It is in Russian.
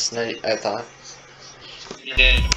с ней это. Yeah.